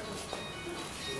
すごいな